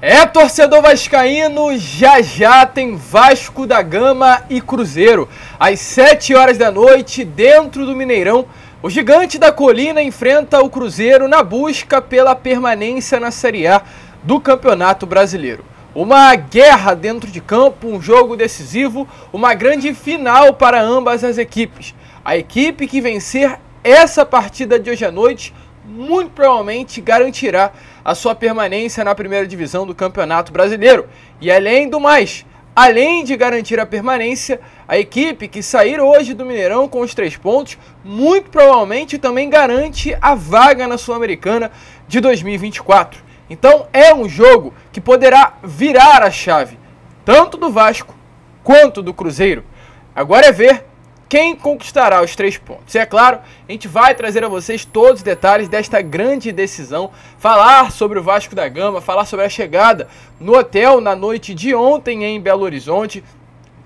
É, torcedor vascaíno, já já tem Vasco da Gama e Cruzeiro. Às 7 horas da noite, dentro do Mineirão, o gigante da colina enfrenta o Cruzeiro na busca pela permanência na Série A do Campeonato Brasileiro. Uma guerra dentro de campo, um jogo decisivo, uma grande final para ambas as equipes. A equipe que vencer essa partida de hoje à noite muito provavelmente garantirá a sua permanência na primeira divisão do Campeonato Brasileiro. E além do mais, além de garantir a permanência, a equipe que sair hoje do Mineirão com os três pontos, muito provavelmente também garante a vaga na Sul-Americana de 2024. Então é um jogo que poderá virar a chave, tanto do Vasco quanto do Cruzeiro. Agora é ver quem conquistará os três pontos. E é claro, a gente vai trazer a vocês todos os detalhes desta grande decisão, falar sobre o Vasco da Gama, falar sobre a chegada no hotel na noite de ontem em Belo Horizonte,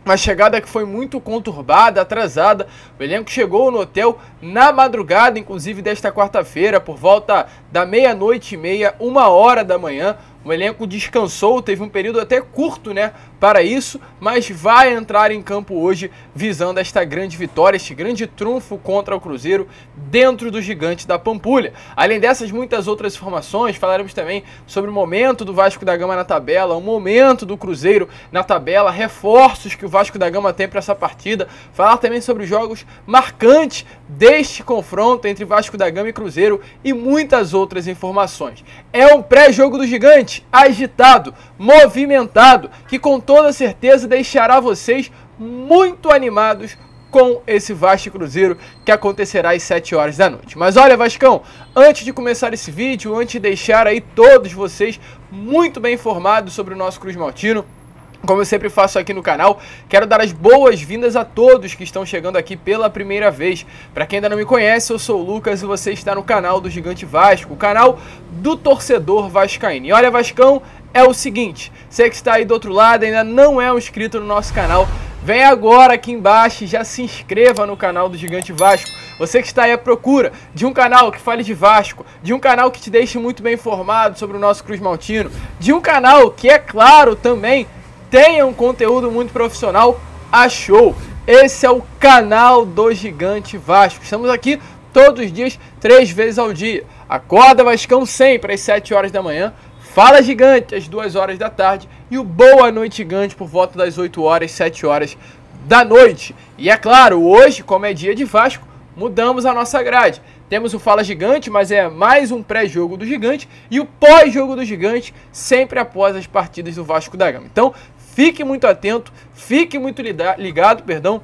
uma chegada que foi muito conturbada, atrasada. O elenco chegou no hotel na madrugada, inclusive desta quarta-feira, por volta da meia-noite e meia, uma hora da manhã. O elenco descansou, teve um período até curto, né, para isso, mas vai entrar em campo hoje visando esta grande vitória, este grande trunfo contra o Cruzeiro dentro do gigante da Pampulha. Além dessas muitas outras informações, falaremos também sobre o momento do Vasco da Gama na tabela, o momento do Cruzeiro na tabela, reforços que o Vasco da Gama tem para essa partida, falar também sobre os jogos marcantes deste confronto entre Vasco da Gama e Cruzeiro e muitas outras informações. É um pré-jogo do gigante agitado, movimentado, que com toda certeza deixará vocês muito animados com esse Vasco Cruzeiro que acontecerá às 7 horas da noite. Mas olha, Vascão, antes de começar esse vídeo, antes de deixar aí todos vocês muito bem informados sobre o nosso Cruz Maltino, como eu sempre faço aqui no canal, quero dar as boas-vindas a todos que estão chegando aqui pela primeira vez. Para quem ainda não me conhece, eu sou o Lucas e você está no canal do Gigante Vasco, o canal do torcedor vascaíno. E olha, Vascão, é o seguinte, você que está aí do outro lado ainda não é um inscrito no nosso canal, vem agora aqui embaixo e já se inscreva no canal do Gigante Vasco. Você que está aí à procura de um canal que fale de Vasco, de um canal que te deixe muito bem informado sobre o nosso Cruz Maltino, de um canal que, é claro, também tenha um conteúdo muito profissional, achou. Esse é o canal do Gigante Vasco. Estamos aqui todos os dias, três vezes ao dia. Acorda Vascão sempre às 7 horas da manhã. Fala Gigante às 2 horas da tarde. E o Boa Noite Gigante por volta das 8 horas, 7 horas da noite. E é claro, hoje, como é dia de Vasco, mudamos a nossa grade. Temos o Fala Gigante, mas é mais um pré-jogo do Gigante. E o pós-jogo do Gigante, sempre após as partidas do Vasco da Gama. Então, Fique muito atento, fique muito ligado, perdão,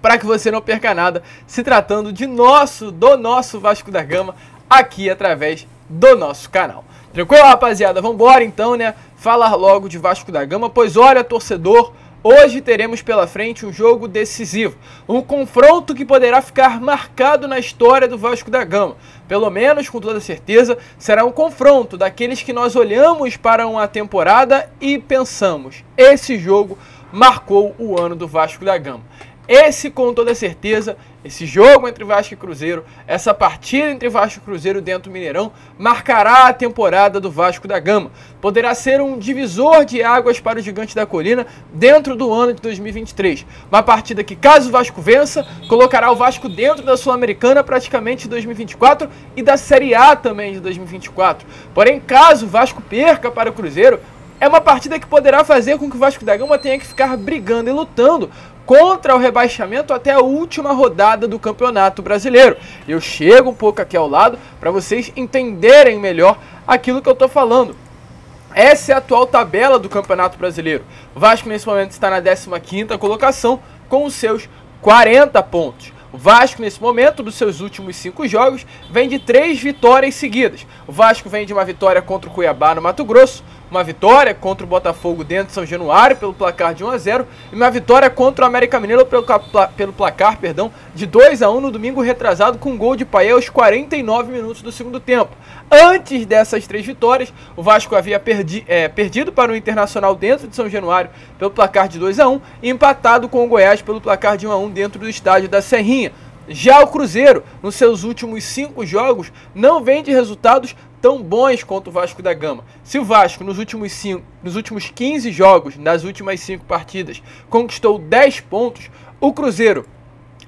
para que você não perca nada, se tratando de nosso, do nosso Vasco da Gama, aqui através do nosso canal. Tranquilo, rapaziada? Vambora então, né? Falar logo de Vasco da Gama, pois olha, torcedor, Hoje teremos pela frente um jogo decisivo, um confronto que poderá ficar marcado na história do Vasco da Gama. Pelo menos, com toda certeza, será um confronto daqueles que nós olhamos para uma temporada e pensamos: esse jogo marcou o ano do Vasco da Gama. Esse, com toda certeza, esse jogo entre Vasco e Cruzeiro, essa partida entre Vasco e Cruzeiro dentro do Mineirão, marcará a temporada do Vasco da Gama. Poderá ser um divisor de águas para o Gigante da Colina dentro do ano de 2023. Uma partida que, caso o Vasco vença, colocará o Vasco dentro da Sul-Americana praticamente de 2024 e da Série A também de 2024. Porém, caso o Vasco perca para o Cruzeiro, é uma partida que poderá fazer com que o Vasco da Gama tenha que ficar brigando e lutando contra o rebaixamento até a última rodada do Campeonato Brasileiro. Eu chego um pouco aqui ao lado para vocês entenderem melhor aquilo que eu estou falando. Essa é a atual tabela do Campeonato Brasileiro. O Vasco nesse momento está na 15ª colocação com os seus 40 pontos. O Vasco, nesse momento, dos seus últimos cinco jogos, vem de três vitórias seguidas. O Vasco vem de uma vitória contra o Cuiabá no Mato Grosso, uma vitória contra o Botafogo dentro de São Januário pelo placar de 1 a 0 e uma vitória contra o América Mineiro pelo, pelo placar, perdão, de 2 a 1 no domingo retrasado com um gol de Paê aos 49 minutos do segundo tempo. Antes dessas três vitórias, o Vasco havia perdi, é, perdido para o Internacional dentro de São Januário pelo placar de 2 a 1 e empatado com o Goiás pelo placar de 1 a 1 dentro do estádio da Serrinha. Já o Cruzeiro, nos seus últimos cinco jogos, não vem de resultados tão bons quanto o Vasco da Gama. Se o Vasco, nos últimos, cinco, nos últimos 15 jogos, nas últimas 5 partidas, conquistou 10 pontos, o Cruzeiro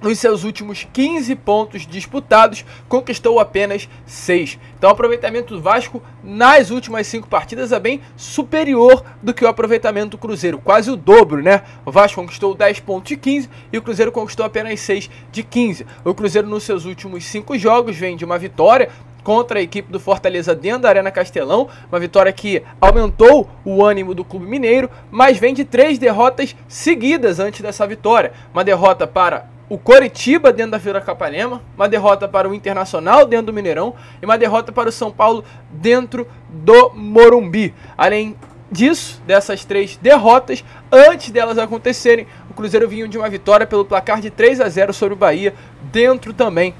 nos seus últimos 15 pontos disputados, conquistou apenas 6. Então o aproveitamento do Vasco nas últimas 5 partidas é bem superior do que o aproveitamento do Cruzeiro, quase o dobro, né? O Vasco conquistou 10 pontos de 15 e o Cruzeiro conquistou apenas 6 de 15. O Cruzeiro nos seus últimos 5 jogos vem de uma vitória, contra a equipe do Fortaleza dentro da Arena Castelão, uma vitória que aumentou o ânimo do Clube Mineiro, mas vem de três derrotas seguidas antes dessa vitória. Uma derrota para o Coritiba dentro da Vila Capanema, uma derrota para o Internacional dentro do Mineirão e uma derrota para o São Paulo dentro do Morumbi. Além disso, dessas três derrotas, antes delas acontecerem, o Cruzeiro vinha de uma vitória pelo placar de 3 a 0 sobre o Bahia, dentro também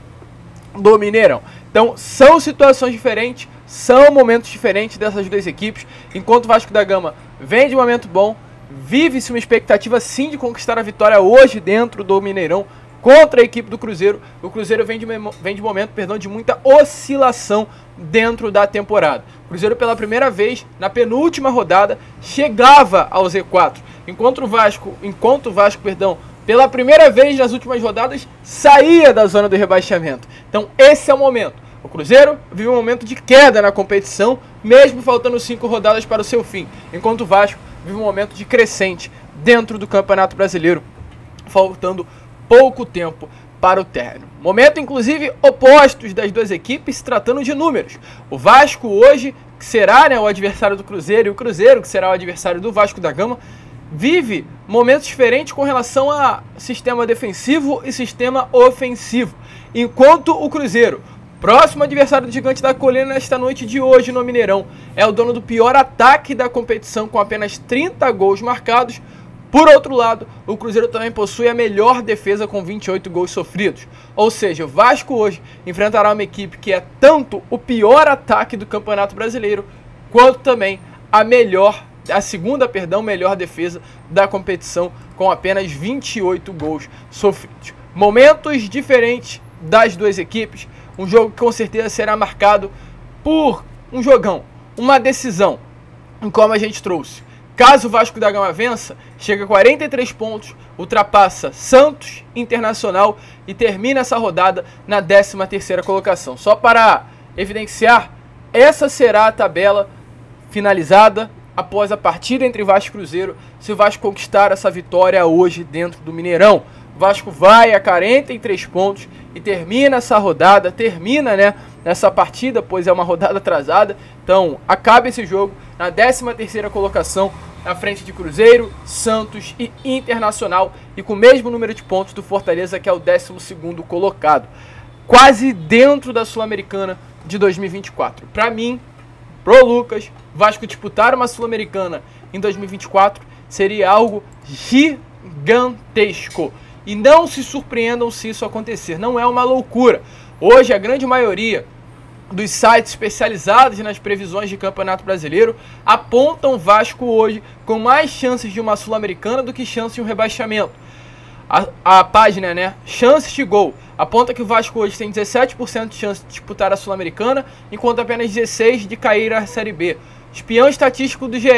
do Mineirão. Então, são situações diferentes, são momentos diferentes dessas duas equipes. Enquanto o Vasco da Gama vem de um momento bom, Vive-se uma expectativa sim de conquistar a vitória hoje dentro do Mineirão contra a equipe do Cruzeiro. O Cruzeiro vem de, vem de momento perdão, de muita oscilação dentro da temporada. O Cruzeiro pela primeira vez, na penúltima rodada, chegava ao Z4. Enquanto o Vasco, enquanto o Vasco, perdão, pela primeira vez nas últimas rodadas, saía da zona do rebaixamento. Então esse é o momento. O Cruzeiro vive um momento de queda na competição, mesmo faltando cinco rodadas para o seu fim, enquanto o Vasco vive um momento de crescente dentro do Campeonato Brasileiro, faltando pouco tempo para o término. Momento, inclusive, opostos das duas equipes, tratando de números. O Vasco hoje, que será né, o adversário do Cruzeiro, e o Cruzeiro, que será o adversário do Vasco da Gama, vive momentos diferentes com relação a sistema defensivo e sistema ofensivo. Enquanto o Cruzeiro Próximo adversário do Gigante da Colina nesta noite de hoje no Mineirão é o dono do pior ataque da competição com apenas 30 gols marcados. Por outro lado, o Cruzeiro também possui a melhor defesa com 28 gols sofridos. Ou seja, o Vasco hoje enfrentará uma equipe que é tanto o pior ataque do Campeonato Brasileiro, quanto também a melhor, a segunda, perdão, melhor defesa da competição com apenas 28 gols sofridos. Momentos diferentes das duas equipes um jogo que com certeza será marcado por um jogão, uma decisão, como a gente trouxe. Caso o Vasco da Gama vença, chega a 43 pontos, ultrapassa Santos, Internacional e termina essa rodada na 13ª colocação. Só para evidenciar, essa será a tabela finalizada após a partida entre Vasco e Cruzeiro, se o Vasco conquistar essa vitória hoje dentro do Mineirão. Vasco vai a 43 pontos e termina essa rodada, termina, né, nessa partida, pois é uma rodada atrasada. Então, acaba esse jogo na 13ª colocação, na frente de Cruzeiro, Santos e Internacional e com o mesmo número de pontos do Fortaleza, que é o 12º colocado. Quase dentro da Sul-Americana de 2024. Para mim, pro Lucas, Vasco disputar uma Sul-Americana em 2024 seria algo gigantesco. E não se surpreendam se isso acontecer, não é uma loucura. Hoje, a grande maioria dos sites especializados nas previsões de Campeonato Brasileiro apontam Vasco hoje com mais chances de uma Sul-Americana do que chances de um rebaixamento. A, a, página, né, Chances de Gol, aponta que o Vasco hoje tem 17% de chance de disputar a Sul-Americana, enquanto apenas 16% de cair à Série B. Espião estatístico do GE,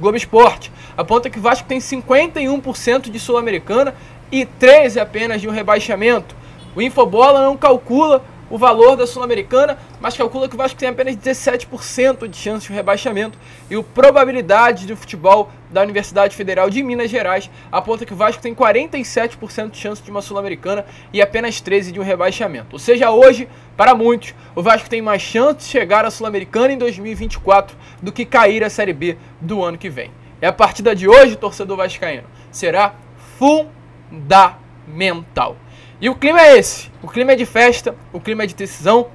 Globo Esporte, aponta que o Vasco tem 51% de Sul-Americana e 13 apenas de um rebaixamento. O Infobola não calcula o valor da Sul-Americana, mas calcula que o Vasco tem apenas 17% de chance de rebaixamento e o probabilidade do futebol da Universidade Federal de Minas Gerais aponta que o Vasco tem 47% de chance de uma Sul-Americana e apenas 13 de um rebaixamento. Ou seja, hoje, para muitos, o Vasco tem mais chance de chegar à Sul-Americana em 2024 do que cair à Série B do ano que vem. E a partida de hoje, torcedor vascaíno, será fundamental fundamental. E o clima é esse: o clima é de festa, o clima é de decisão.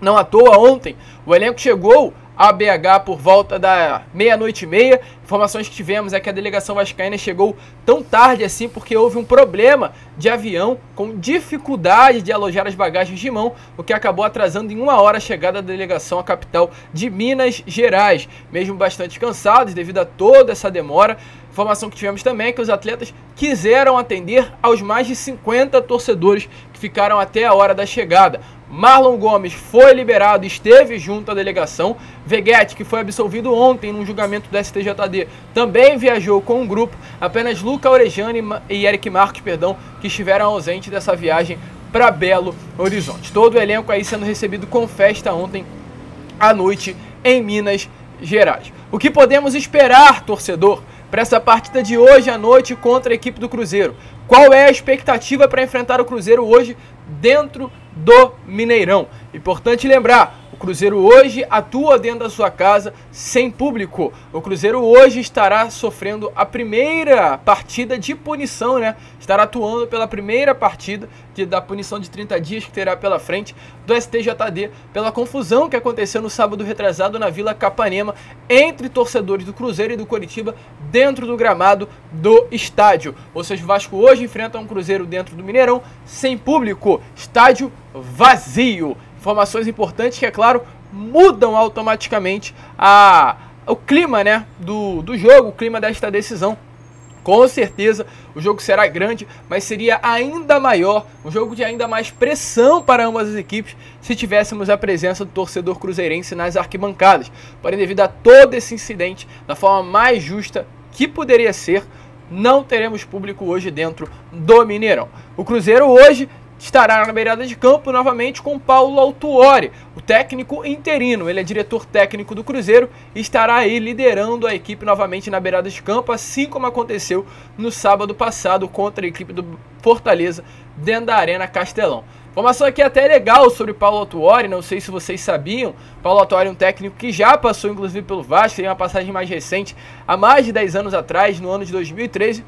Não à toa, ontem o elenco chegou a BH por volta da meia-noite e meia. Informações que tivemos é que a delegação vascaína chegou tão tarde assim porque houve um problema de avião com dificuldade de alojar as bagagens de mão, o que acabou atrasando em uma hora a chegada da delegação à capital de Minas Gerais. Mesmo bastante cansados devido a toda essa demora, Informação que tivemos também é que os atletas quiseram atender aos mais de 50 torcedores que ficaram até a hora da chegada. Marlon Gomes foi liberado, esteve junto à delegação. Veguete, que foi absolvido ontem num julgamento do STJD, também viajou com um grupo. Apenas Luca Orejane e Eric Marques, perdão, que estiveram ausentes dessa viagem para Belo Horizonte. Todo o elenco aí sendo recebido com festa ontem à noite em Minas Gerais. O que podemos esperar, torcedor, para essa partida de hoje à noite contra a equipe do Cruzeiro? Qual é a expectativa para enfrentar o Cruzeiro hoje dentro do Mineirão? Importante lembrar, Cruzeiro hoje atua dentro da sua casa sem público. O Cruzeiro hoje estará sofrendo a primeira partida de punição, né? Estará atuando pela primeira partida de, da punição de 30 dias que terá pela frente do STJD pela confusão que aconteceu no sábado retrasado na Vila Capanema entre torcedores do Cruzeiro e do Coritiba dentro do gramado do estádio. Ou seja, o Vasco hoje enfrenta um Cruzeiro dentro do Mineirão sem público, estádio vazio. Informações importantes que, é claro, mudam automaticamente a, o clima né, do, do jogo, o clima desta decisão. Com certeza o jogo será grande, mas seria ainda maior, um jogo de ainda mais pressão para ambas as equipes se tivéssemos a presença do torcedor cruzeirense nas arquibancadas. Porém, devido a todo esse incidente, da forma mais justa que poderia ser, não teremos público hoje dentro do Mineirão. O Cruzeiro hoje estará na beirada de campo novamente com Paulo Autuori, o técnico interino. Ele é diretor técnico do Cruzeiro e estará aí liderando a equipe novamente na beirada de campo, assim como aconteceu no sábado passado contra a equipe do Fortaleza dentro da Arena Castelão. Informação aqui até legal sobre Paulo Autuori, não sei se vocês sabiam. Paulo Autuori é um técnico que já passou inclusive pelo Vasco, tem uma passagem mais recente, há mais de 10 anos atrás, no ano de 2013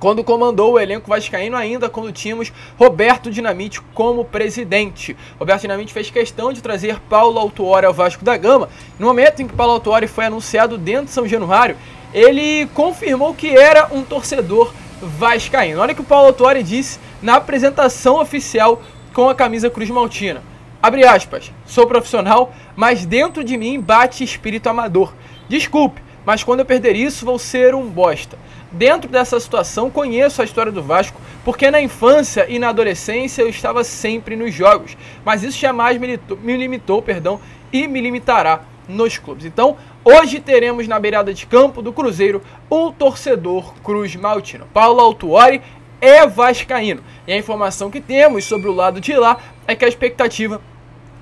quando comandou o elenco vascaíno ainda quando tínhamos Roberto Dinamite como presidente. Roberto Dinamite fez questão de trazer Paulo Autuori ao Vasco da Gama. No momento em que Paulo Autuori foi anunciado dentro de São Januário, ele confirmou que era um torcedor vascaíno. Olha o que o Paulo Autuori disse na apresentação oficial com a camisa Cruz Maltina. Abre aspas, sou profissional, mas dentro de mim bate espírito amador. Desculpe, mas quando eu perder isso, vou ser um bosta. Dentro dessa situação, conheço a história do Vasco, porque na infância e na adolescência eu estava sempre nos jogos, mas isso jamais me, limitou, me limitou perdão, e me limitará nos clubes. Então, hoje teremos na beirada de campo do Cruzeiro um torcedor Cruz Maltino. Paulo Autuori é vascaíno. E a informação que temos sobre o lado de lá é que a expectativa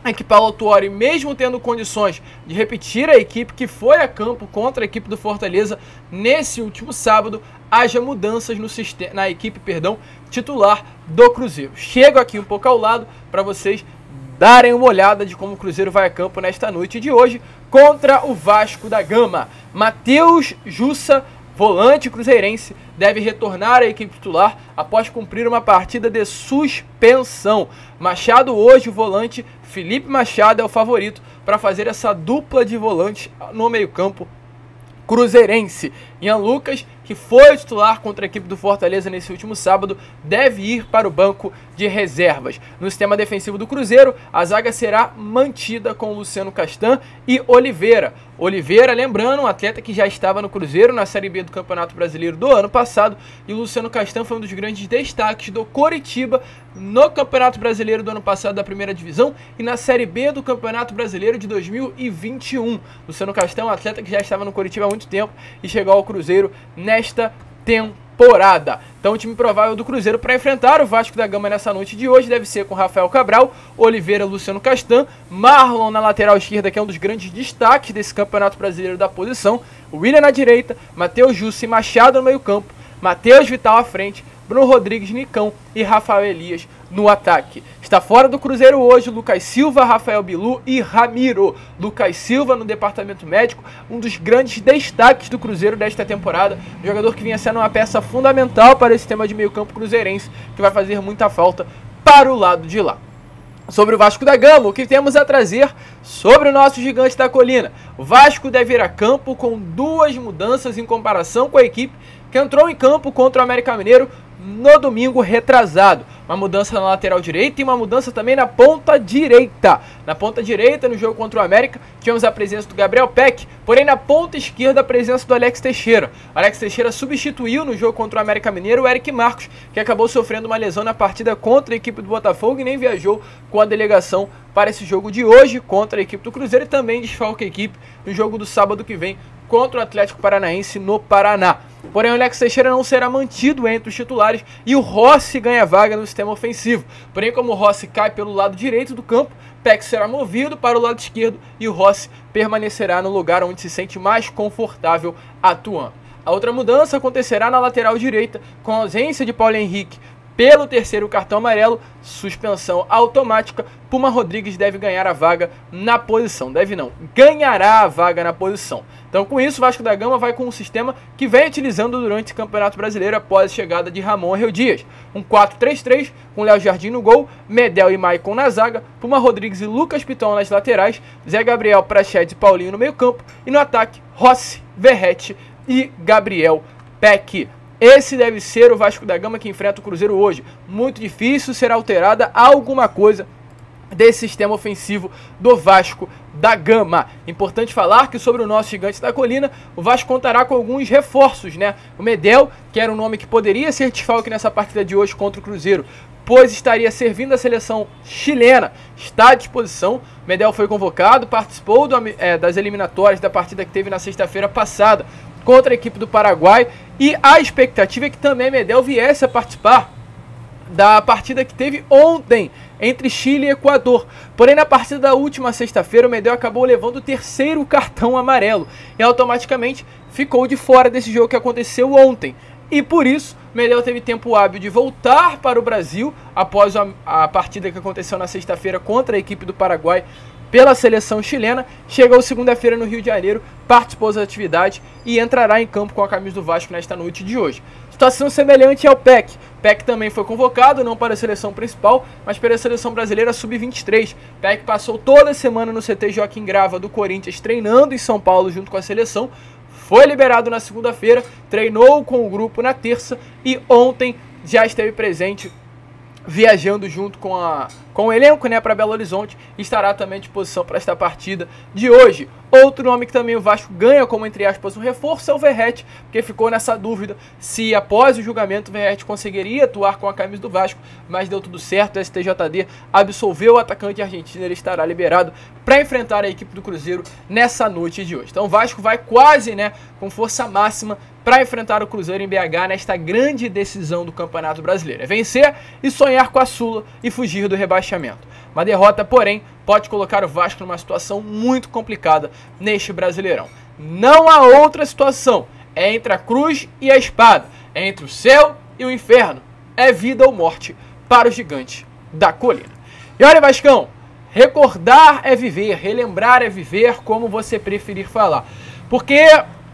é que Paulo Tuori, mesmo tendo condições de repetir a equipe que foi a campo contra a equipe do Fortaleza nesse último sábado, haja mudanças no sistema, na equipe perdão, titular do Cruzeiro. Chego aqui um pouco ao lado para vocês darem uma olhada de como o Cruzeiro vai a campo nesta noite de hoje contra o Vasco da Gama. Matheus Jussa volante cruzeirense, deve retornar à equipe titular após cumprir uma partida de suspensão. Machado hoje, o volante Felipe Machado é o favorito para fazer essa dupla de volantes no meio-campo cruzeirense. Ian Lucas, que foi titular contra a equipe do Fortaleza nesse último sábado, deve ir para o banco de reservas. No sistema defensivo do Cruzeiro, a zaga será mantida com Luciano Castan e Oliveira. Oliveira, lembrando, um atleta que já estava no Cruzeiro na Série B do Campeonato Brasileiro do ano passado, e Luciano Castan foi um dos grandes destaques do Coritiba no Campeonato Brasileiro do ano passado da primeira divisão e na Série B do Campeonato Brasileiro de 2021. Luciano Castan, um atleta que já estava no Coritiba há muito tempo e chegou ao Cruzeiro nesta temporada. Então, o time provável do Cruzeiro para enfrentar o Vasco da Gama nessa noite de hoje deve ser com Rafael Cabral, Oliveira, Luciano Castan, Marlon na lateral esquerda, que é um dos grandes destaques desse Campeonato Brasileiro da posição, William na direita, Matheus Jussi Machado no meio-campo, Matheus Vital à frente, Bruno Rodrigues, Nicão e Rafael Elias no ataque. Está fora do Cruzeiro hoje Lucas Silva, Rafael Bilu e Ramiro. Lucas Silva no departamento médico, um dos grandes destaques do Cruzeiro desta temporada. Jogador que vinha sendo uma peça fundamental para esse tema de meio-campo cruzeirense, que vai fazer muita falta para o lado de lá sobre o Vasco da Gama, o que temos a trazer sobre o nosso gigante da colina. Vasco deve ir a campo com duas mudanças em comparação com a equipe que entrou em campo contra o América Mineiro no domingo retrasado. uma mudança na lateral direita e uma mudança também na ponta direita. Na ponta direita, no jogo contra o América, tivemos a presença do Gabriel Peck, porém na ponta esquerda a presença do Alex Teixeira. Alex Teixeira substituiu no jogo contra o América Mineiro o Eric Marcos, que acabou sofrendo uma lesão na partida contra a equipe do Botafogo e nem viajou com a delegação para esse jogo de hoje contra a equipe do Cruzeiro e também desfalca a equipe no jogo do sábado que vem contra o Atlético Paranaense no Paraná. Porém, o Alex Teixeira não será mantido entre os titulares e o Rossi ganha vaga no sistema ofensivo. Porém, como o Rossi cai pelo lado direito do campo, Peck será movido para o lado esquerdo e o Rossi permanecerá no lugar onde se sente mais confortável atuando. A outra mudança acontecerá na lateral direita, com a ausência de Paulo Henrique pelo terceiro cartão amarelo, suspensão automática. Puma Rodrigues deve ganhar a vaga na posição. Deve não, ganhará a vaga na posição. Então, com isso, Vasco da Gama vai com um sistema que vem utilizando durante o Campeonato Brasileiro após a chegada de Ramon Rio Dias. Um 4-3-3, com Léo Jardim no gol, Medel e Maicon na zaga, Puma Rodrigues e Lucas Piton nas laterais, Zé Gabriel, Prachedes e Paulinho no meio campo, e no ataque, Rossi, Verrete e Gabriel Peck. Esse deve ser o Vasco da Gama que enfrenta o Cruzeiro hoje. Muito difícil ser alterada alguma coisa desse sistema ofensivo do Vasco da Gama. Importante falar que sobre o nosso gigante da colina, o Vasco contará com alguns reforços, né? O Medel, que era um nome que poderia ser desfalque nessa partida de hoje contra o Cruzeiro, pois estaria servindo a seleção chilena, está à disposição. Medel foi convocado, participou do, é, das eliminatórias da partida que teve na sexta-feira passada contra a equipe do Paraguai. E a expectativa é que também Medel viesse a participar da partida que teve ontem entre Chile e Equador. Porém, na partida da última sexta-feira, o Medel acabou levando o terceiro cartão amarelo e automaticamente ficou de fora desse jogo que aconteceu ontem. E por isso, Medel teve tempo hábil de voltar para o Brasil após a, a partida que aconteceu na sexta-feira contra a equipe do Paraguai pela seleção chilena, chegou segunda-feira no Rio de Janeiro, participou das atividades e entrará em campo com a camisa do Vasco nesta noite de hoje. Situação semelhante ao PEC. PEC também foi convocado, não para a seleção principal, mas para a seleção brasileira sub-23. PEC passou toda semana no CT Joaquim Grava do Corinthians, treinando em São Paulo junto com a seleção. Foi liberado na segunda-feira, treinou com o grupo na terça e ontem já esteve presente viajando junto com, a, com o elenco né, para Belo Horizonte estará também à disposição para esta partida de hoje. Outro nome que também o Vasco ganha como, entre aspas, um reforço é o Verrete, porque ficou nessa dúvida se após o julgamento o Verrete conseguiria atuar com a camisa do Vasco, mas deu tudo certo, o STJD absolveu o atacante argentino, ele estará liberado para enfrentar a equipe do Cruzeiro nessa noite de hoje. Então o Vasco vai quase né, com força máxima para enfrentar o Cruzeiro em BH nesta grande decisão do Campeonato Brasileiro. É vencer e sonhar com a Sula e fugir do rebaixamento. Uma derrota, porém, pode colocar o Vasco numa situação muito complicada neste Brasileirão. Não há outra situação. É entre a cruz e a espada. É entre o céu e o inferno. É vida ou morte para o gigante da colina. E olha, Vascão, recordar é viver, relembrar é viver, como você preferir falar. Porque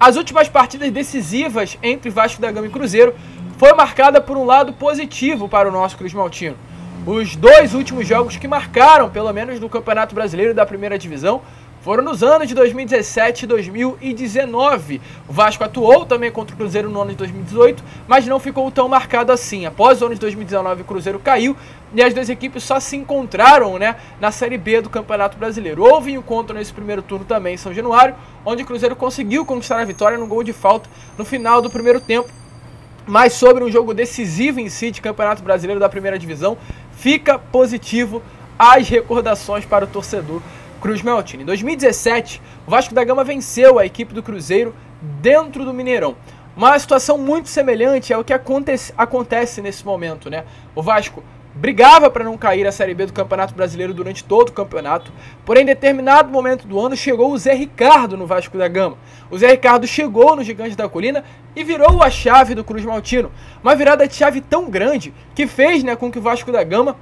as últimas partidas decisivas entre Vasco da Gama e Cruzeiro foi marcada por um lado positivo para o nosso Cruz Maltino. Os dois últimos jogos que marcaram, pelo menos no Campeonato Brasileiro da Primeira Divisão, foram nos anos de 2017 e 2019. O Vasco atuou também contra o Cruzeiro no ano de 2018, mas não ficou tão marcado assim. Após o ano de 2019, o Cruzeiro caiu e as duas equipes só se encontraram né, na Série B do Campeonato Brasileiro. Houve um encontro nesse primeiro turno também em São Januário, onde o Cruzeiro conseguiu conquistar a vitória no gol de falta no final do primeiro tempo. Mas sobre um jogo decisivo em si de Campeonato Brasileiro da Primeira Divisão, fica positivo as recordações para o torcedor Cruz Maltini. Em 2017, o Vasco da Gama venceu a equipe do Cruzeiro dentro do Mineirão. Uma situação muito semelhante é o que acontece, acontece nesse momento, né? O Vasco brigava para não cair a Série B do Campeonato Brasileiro durante todo o campeonato, porém em determinado momento do ano chegou o Zé Ricardo no Vasco da Gama. O Zé Ricardo chegou no Gigante da Colina e virou a chave do Cruz Maltino. Uma virada de chave tão grande que fez né, com que o Vasco da Gama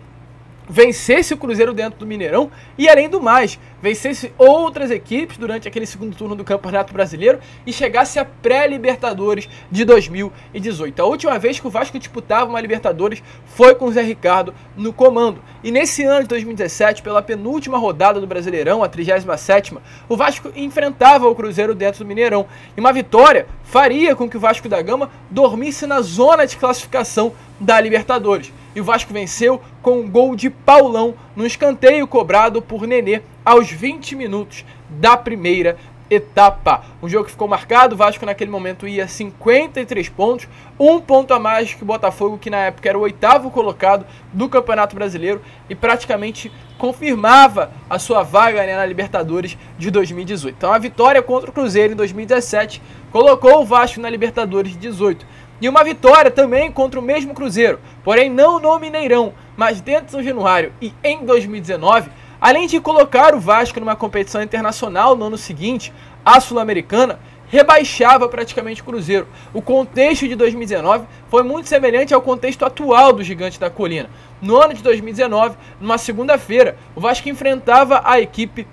vencesse o Cruzeiro dentro do Mineirão e, além do mais, vencesse outras equipes durante aquele segundo turno do Campeonato Brasileiro e chegasse a pré-Libertadores de 2018. A última vez que o Vasco disputava uma Libertadores foi com o Zé Ricardo no comando. E nesse ano de 2017, pela penúltima rodada do Brasileirão, a 37ª, o Vasco enfrentava o Cruzeiro dentro do Mineirão. E uma vitória faria com que o Vasco da Gama dormisse na zona de classificação da Libertadores. E o Vasco venceu com um gol de Paulão no escanteio cobrado por Nenê aos 20 minutos da primeira etapa. Um jogo que ficou marcado, o Vasco naquele momento ia 53 pontos, um ponto a mais que o Botafogo, que na época era o oitavo colocado do Campeonato Brasileiro e praticamente confirmava a sua vaga né, na Libertadores de 2018. Então a vitória contra o Cruzeiro em 2017 colocou o Vasco na Libertadores de 18. E uma vitória também contra o mesmo Cruzeiro, porém não no Mineirão, mas dentro de São Januário e em 2019 Além de colocar o Vasco numa competição internacional no ano seguinte, a Sul-Americana rebaixava praticamente o Cruzeiro. O contexto de 2019 foi muito semelhante ao contexto atual do Gigante da Colina. No ano de 2019, numa segunda-feira, o Vasco enfrentava a equipe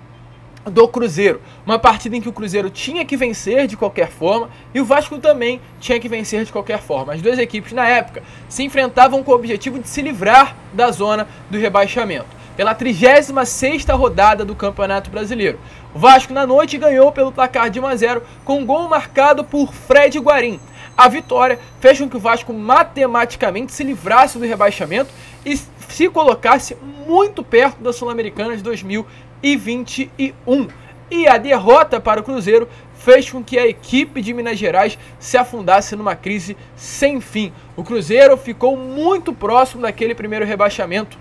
do Cruzeiro. Uma partida em que o Cruzeiro tinha que vencer de qualquer forma e o Vasco também tinha que vencer de qualquer forma. As duas equipes, na época, se enfrentavam com o objetivo de se livrar da zona do rebaixamento pela 36ª rodada do Campeonato Brasileiro. O Vasco na noite ganhou pelo placar de 1 a 0 com um gol marcado por Fred Guarim. A vitória fez com que o Vasco matematicamente se livrasse do rebaixamento e se colocasse muito perto da Sul-Americana de 2021. E a derrota para o Cruzeiro fez com que a equipe de Minas Gerais se afundasse numa crise sem fim. O Cruzeiro ficou muito próximo daquele primeiro rebaixamento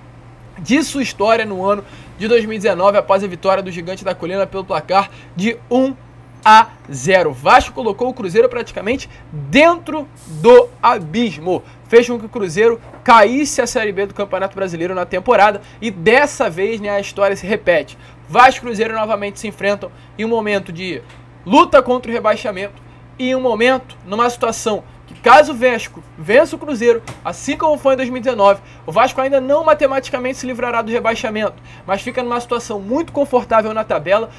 de sua história no ano de 2019 após a vitória do Gigante da Colina pelo placar de 1 a 0. Vasco colocou o Cruzeiro praticamente dentro do abismo. Fez com que o Cruzeiro caísse a Série B do Campeonato Brasileiro na temporada e dessa vez né, a história se repete. Vasco e Cruzeiro novamente se enfrentam em um momento de luta contra o rebaixamento e em um momento, numa situação que caso o Vasco vença o Cruzeiro, assim como foi em 2019, o Vasco ainda não matematicamente se livrará do rebaixamento, mas fica numa situação muito confortável na tabela,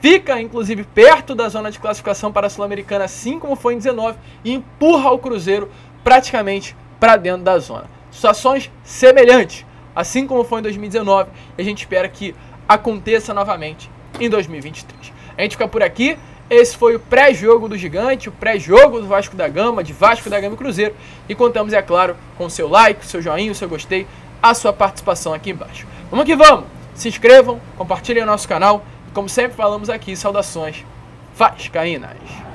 fica inclusive perto da zona de classificação para a Sul-Americana, assim como foi em 19, e empurra o Cruzeiro praticamente para dentro da zona. Situações semelhantes, assim como foi em 2019, e a gente espera que aconteça novamente em 2023. A gente fica por aqui. Esse foi o pré-jogo do Gigante, o pré-jogo do Vasco da Gama, de Vasco da Gama e Cruzeiro. E contamos, é claro, com o seu like, o seu joinha, o seu gostei, a sua participação aqui embaixo. Vamos que vamos! Se inscrevam, compartilhem o nosso canal. Como sempre falamos aqui, saudações vascaínas!